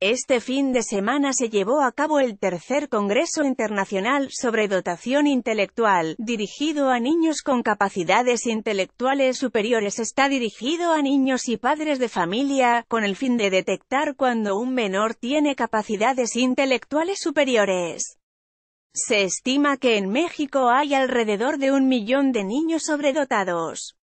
Este fin de semana se llevó a cabo el tercer Congreso Internacional sobre Dotación Intelectual, dirigido a niños con capacidades intelectuales superiores. Está dirigido a niños y padres de familia, con el fin de detectar cuando un menor tiene capacidades intelectuales superiores. Se estima que en México hay alrededor de un millón de niños sobredotados.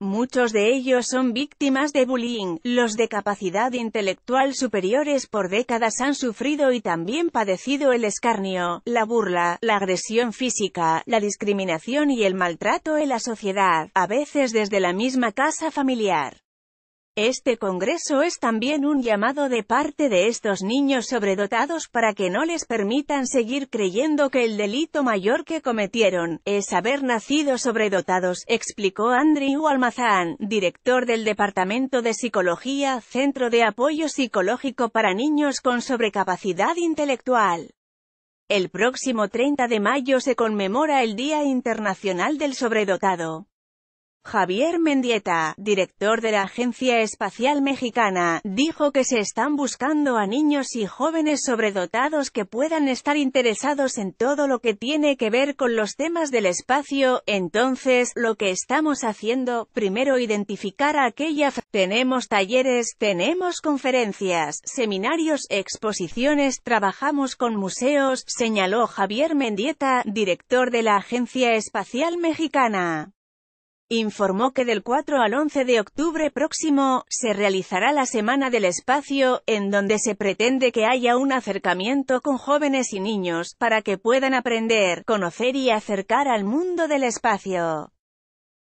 Muchos de ellos son víctimas de bullying. Los de capacidad intelectual superiores por décadas han sufrido y también padecido el escarnio, la burla, la agresión física, la discriminación y el maltrato en la sociedad, a veces desde la misma casa familiar. Este congreso es también un llamado de parte de estos niños sobredotados para que no les permitan seguir creyendo que el delito mayor que cometieron es haber nacido sobredotados, explicó Andrew Almazán, director del Departamento de Psicología, Centro de Apoyo Psicológico para Niños con Sobrecapacidad Intelectual. El próximo 30 de mayo se conmemora el Día Internacional del Sobredotado. Javier Mendieta, director de la Agencia Espacial Mexicana, dijo que se están buscando a niños y jóvenes sobredotados que puedan estar interesados en todo lo que tiene que ver con los temas del espacio, entonces, lo que estamos haciendo, primero identificar a aquella... Tenemos talleres, tenemos conferencias, seminarios, exposiciones, trabajamos con museos, señaló Javier Mendieta, director de la Agencia Espacial Mexicana informó que del 4 al 11 de octubre próximo, se realizará la Semana del Espacio, en donde se pretende que haya un acercamiento con jóvenes y niños, para que puedan aprender, conocer y acercar al mundo del espacio.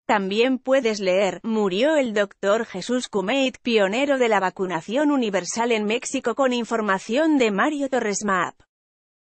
También puedes leer, murió el doctor Jesús Cumeit, pionero de la vacunación universal en México con información de Mario Torres Map.